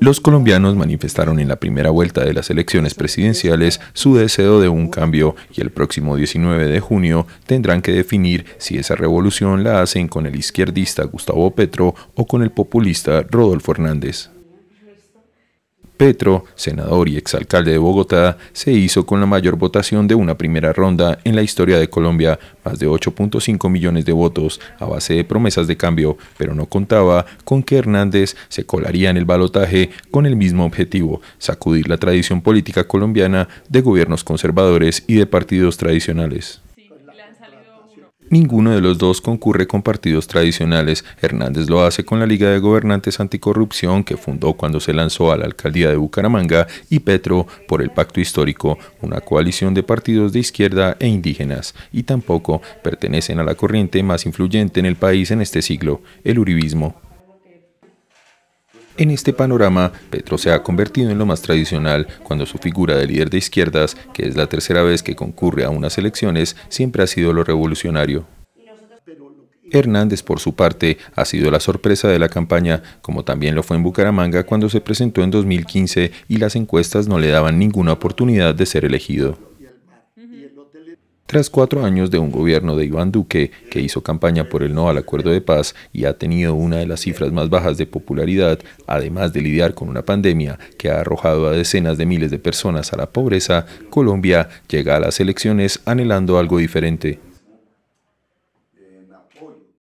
Los colombianos manifestaron en la primera vuelta de las elecciones presidenciales su deseo de un cambio y el próximo 19 de junio tendrán que definir si esa revolución la hacen con el izquierdista Gustavo Petro o con el populista Rodolfo Hernández. Petro, senador y exalcalde de Bogotá, se hizo con la mayor votación de una primera ronda en la historia de Colombia, más de 8.5 millones de votos, a base de promesas de cambio, pero no contaba con que Hernández se colaría en el balotaje con el mismo objetivo, sacudir la tradición política colombiana de gobiernos conservadores y de partidos tradicionales. Ninguno de los dos concurre con partidos tradicionales. Hernández lo hace con la Liga de Gobernantes Anticorrupción que fundó cuando se lanzó a la alcaldía de Bucaramanga y Petro por el Pacto Histórico, una coalición de partidos de izquierda e indígenas, y tampoco pertenecen a la corriente más influyente en el país en este siglo, el uribismo. En este panorama, Petro se ha convertido en lo más tradicional cuando su figura de líder de izquierdas, que es la tercera vez que concurre a unas elecciones, siempre ha sido lo revolucionario. Hernández, por su parte, ha sido la sorpresa de la campaña, como también lo fue en Bucaramanga cuando se presentó en 2015 y las encuestas no le daban ninguna oportunidad de ser elegido. Tras cuatro años de un gobierno de Iván Duque, que hizo campaña por el no al acuerdo de paz y ha tenido una de las cifras más bajas de popularidad, además de lidiar con una pandemia que ha arrojado a decenas de miles de personas a la pobreza, Colombia llega a las elecciones anhelando algo diferente.